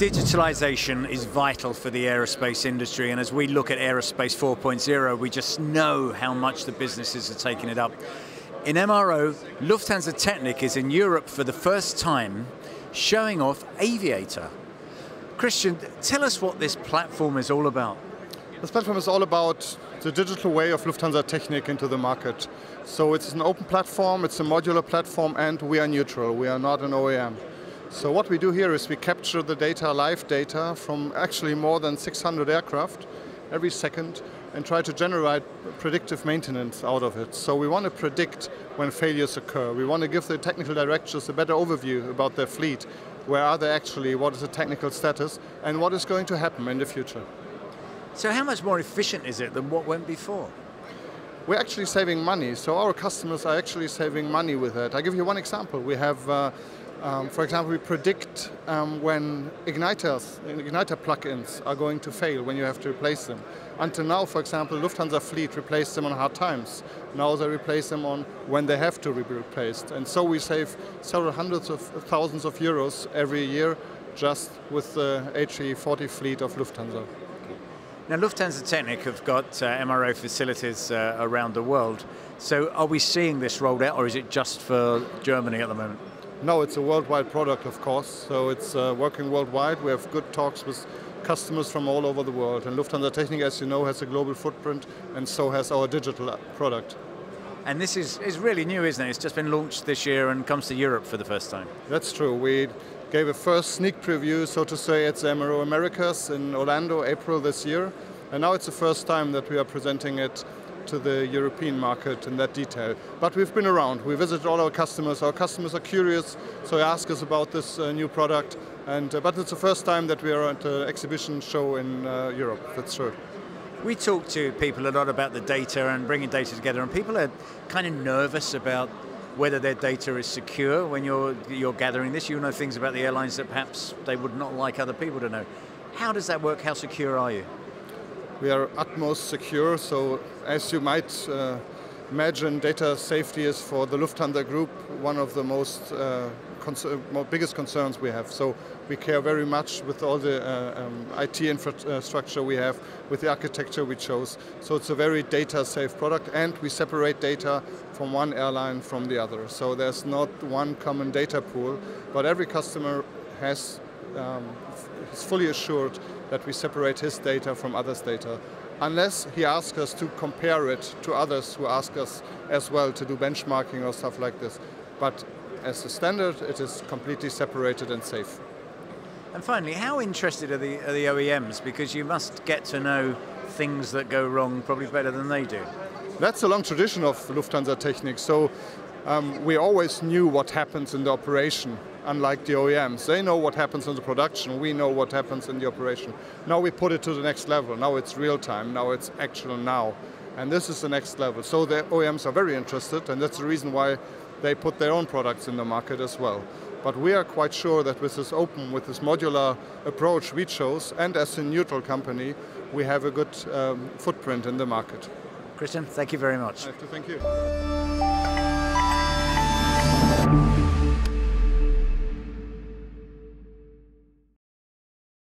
Digitalization is vital for the aerospace industry, and as we look at Aerospace 4.0, we just know how much the businesses are taking it up. In MRO, Lufthansa Technik is in Europe for the first time, showing off Aviatar. Christian, tell us what this platform is all about. This platform is all about the digital way of Lufthansa Technik into the market. So it's an open platform, it's a modular platform, and we are neutral. We are not an OEM. So what we do here is we capture the data, live data, from actually more than 600 aircraft every second and try to generate predictive maintenance out of it. So we want to predict when failures occur. We want to give the technical directors a better overview about their fleet. Where are they actually, what is the technical status, and what is going to happen in the future. So how much more efficient is it than what went before? We're actually saving money, so our customers are actually saving money with that. I'll give you one example. We have uh, um, for example, we predict um, when igniters, igniter plugins are going to fail, when you have to replace them. Until now, for example, Lufthansa fleet replaced them on hard times. Now they replace them on when they have to be replaced. And so we save several hundreds of thousands of euros every year just with the HE40 fleet of Lufthansa. Now, Lufthansa Technik have got uh, MRO facilities uh, around the world. So are we seeing this rolled out, or is it just for Germany at the moment? No, it's a worldwide product, of course. So it's uh, working worldwide. We have good talks with customers from all over the world. And Lufthansa Technik, as you know, has a global footprint, and so has our digital product. And this is, is really new, isn't it? It's just been launched this year and comes to Europe for the first time. That's true. We gave a first sneak preview, so to say, at the MRO Americas in Orlando, April this year. And now it's the first time that we are presenting it to the European market in that detail. But we've been around. We visited all our customers. Our customers are curious, so they ask us about this uh, new product. And, uh, but it's the first time that we are at an exhibition show in uh, Europe, that's true. We talk to people a lot about the data and bringing data together, and people are kind of nervous about whether their data is secure when you're, you're gathering this. You know things about the airlines that perhaps they would not like other people to know. How does that work? How secure are you? We are utmost secure, so as you might uh, imagine, data safety is for the Lufthansa Group one of the most uh, concern, biggest concerns we have. So we care very much with all the uh, um, IT infrastructure we have, with the architecture we chose. So it's a very data safe product and we separate data from one airline from the other. So there's not one common data pool, but every customer has um, is fully assured that we separate his data from others' data, unless he asks us to compare it to others who ask us as well to do benchmarking or stuff like this. But as a standard, it is completely separated and safe. And finally, how interested are the, are the OEMs? Because you must get to know things that go wrong probably better than they do. That's a long tradition of Lufthansa Technik. So um, we always knew what happens in the operation unlike the OEMs. They know what happens in the production, we know what happens in the operation. Now we put it to the next level. Now it's real time, now it's actual now. And this is the next level. So the OEMs are very interested, and that's the reason why they put their own products in the market as well. But we are quite sure that with this open, with this modular approach we chose, and as a neutral company, we have a good um, footprint in the market. Christian, thank you very much. I have to thank you.